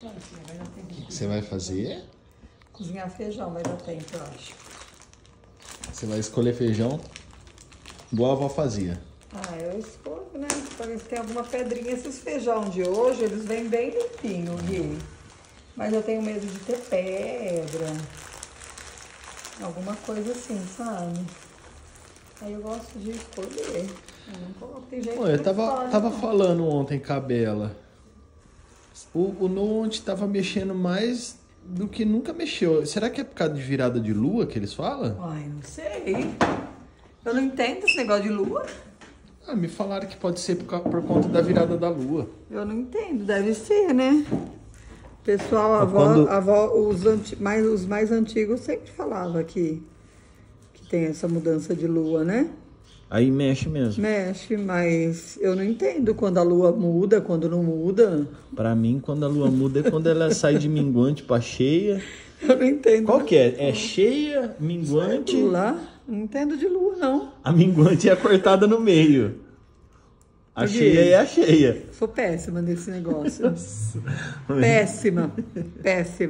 O que você vai fazer? Cozinhar feijão vai dar tempo, eu acho. Você vai escolher feijão igual a avó fazia. Ah, eu escolho, né? Pra ver se tem alguma pedrinha. Esses feijão de hoje, eles vêm bem limpinho, Gui. Mas eu tenho medo de ter pedra. Alguma coisa assim, sabe? Aí eu gosto de escolher. Eu não coloco, tem gente Pô, que eu tava, tava não. falando ontem com a Bela. O, o Noonte tava mexendo mais do que nunca mexeu. Será que é por causa de virada de lua que eles falam? Ai, não sei. Eu não entendo esse negócio de lua. Ah, me falaram que pode ser por, por conta da virada da lua. Eu não entendo, deve ser, né? Pessoal, a avó, quando- a avó, os, anti- mais, os mais antigos sempre falavam que, que tem essa mudança de lua, né? Aí mexe mesmo. Mexe, mas eu não entendo quando a lua muda, quando não muda. Pra mim, quando a lua muda é quando ela sai de minguante pra cheia. Eu não entendo. Qual que é? É cheia, minguante. Lua? Não entendo de lua, não. A minguante é cortada no meio. A Por quê? cheia é a cheia. Sou péssima nesse negócio. péssima. Péssima.